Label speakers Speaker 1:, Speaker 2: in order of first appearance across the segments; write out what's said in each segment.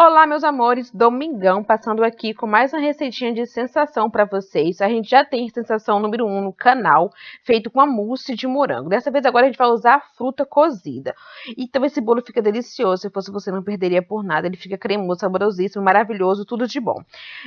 Speaker 1: Olá, meus amores, Domingão passando aqui com mais uma receitinha de sensação para vocês. A gente já tem sensação número 1 um no canal, feito com a mousse de morango. Dessa vez agora a gente vai usar a fruta cozida. Então esse bolo fica delicioso, se fosse você não perderia por nada. Ele fica cremoso, saborosíssimo, maravilhoso, tudo de bom.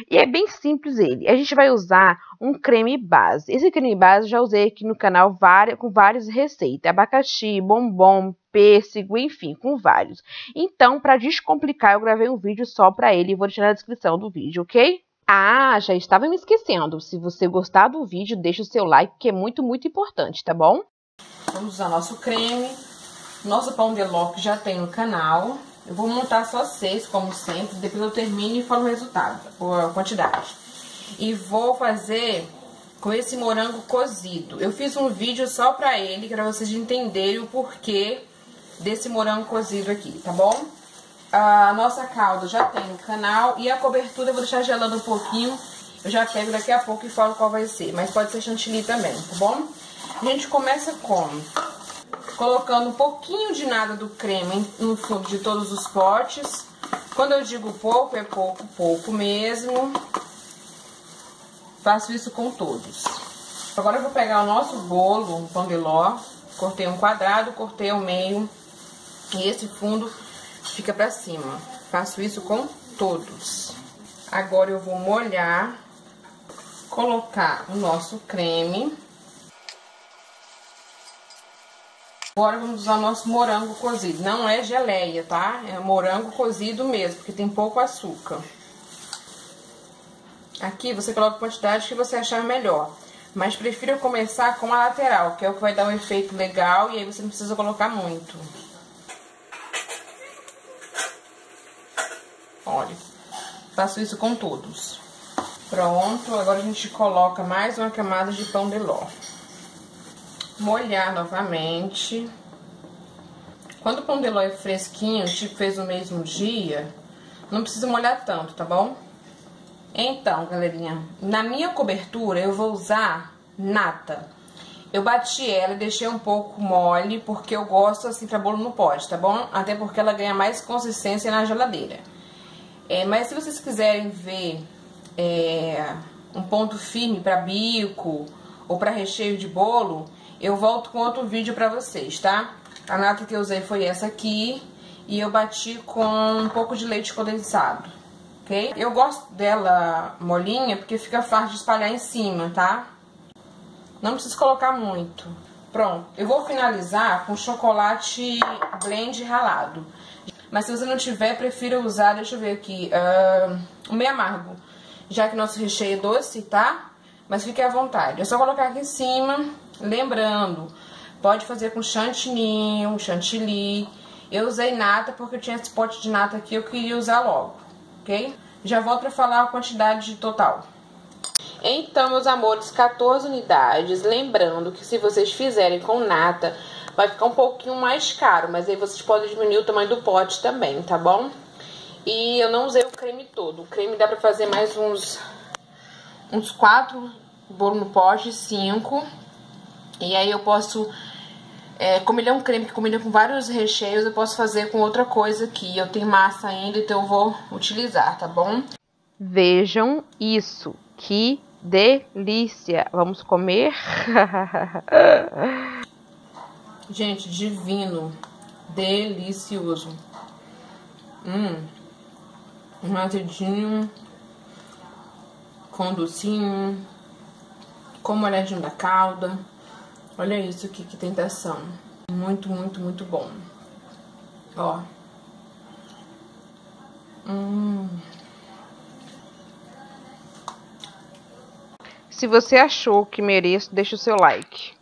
Speaker 1: E é bem simples ele. A gente vai usar um creme base. Esse creme base já usei aqui no canal várias, com várias receitas. Abacaxi, bombom, pêssego, enfim, com vários. Então, para descomplicar, eu gravei um vídeo só para ele e vou deixar na descrição do vídeo, ok? Ah, já estava me esquecendo. Se você gostar do vídeo, deixa o seu like, que é muito, muito importante, tá bom?
Speaker 2: Vamos usar nosso creme, nosso pão de ló que já tem no canal. Eu vou montar só seis, como sempre, depois eu termino e falo o resultado, a quantidade. E vou fazer com esse morango cozido. Eu fiz um vídeo só pra ele, para vocês entenderem o porquê desse morango cozido aqui, tá bom? A nossa calda já tem no canal e a cobertura eu vou deixar gelando um pouquinho. Eu já pego daqui a pouco e falo qual vai ser, mas pode ser chantilly também, tá bom? A gente começa como? Colocando um pouquinho de nada do creme no fundo de todos os potes. Quando eu digo pouco, é pouco, pouco mesmo. Faço isso com todos. Agora eu vou pegar o nosso bolo, o pão de ló. Cortei um quadrado, cortei ao meio e esse fundo fica pra cima. Faço isso com todos. Agora eu vou molhar, colocar o nosso creme. Agora vamos usar o nosso morango cozido. Não é geleia, tá? É morango cozido mesmo, porque tem pouco açúcar. Aqui você coloca a quantidade que você achar melhor. Mas prefiro começar com a lateral, que é o que vai dar um efeito legal e aí você não precisa colocar muito. Olha, faço isso com todos. Pronto, agora a gente coloca mais uma camada de pão de ló. Molhar novamente. Quando o pão de ló é fresquinho, tipo fez no mesmo dia, não precisa molhar tanto, tá bom? Então, galerinha, na minha cobertura eu vou usar nata. Eu bati ela e deixei um pouco mole, porque eu gosto assim pra bolo no pote, tá bom? Até porque ela ganha mais consistência na geladeira. É, mas se vocês quiserem ver é, um ponto firme para bico ou para recheio de bolo, eu volto com outro vídeo para vocês, tá? A nata que eu usei foi essa aqui e eu bati com um pouco de leite condensado, ok? Eu gosto dela molinha porque fica fácil de espalhar em cima, tá? Não precisa colocar muito. Pronto, eu vou finalizar com chocolate blend ralado. Mas se você não tiver, prefira usar, deixa eu ver aqui, o meio amargo. Já que nosso recheio é doce, tá? Mas fique à vontade. É só colocar aqui em cima, lembrando, pode fazer com chantilly, um chantilly. Eu usei nata porque eu tinha esse pote de nata aqui, eu queria usar logo, ok? Já volto pra falar a quantidade total. Então, meus amores, 14 unidades. Lembrando que se vocês fizerem com nata, vai ficar um pouquinho mais caro, mas aí vocês podem diminuir o tamanho do pote também, tá bom? E eu não usei o creme todo. O creme dá pra fazer mais uns uns quatro bolo no pote, cinco. E aí eu posso, é, como ele é um creme que combina com vários recheios, eu posso fazer com outra coisa aqui. Eu tenho massa ainda, então eu vou utilizar, tá bom?
Speaker 1: Vejam isso, que delícia! Vamos comer?
Speaker 2: Gente, divino. Delicioso. Hum. Um azedinho. Com docinho. Com molhadinho da calda. Olha isso aqui, que tentação. Muito, muito, muito bom. Ó. Hum.
Speaker 1: Se você achou que mereço, deixa o seu like.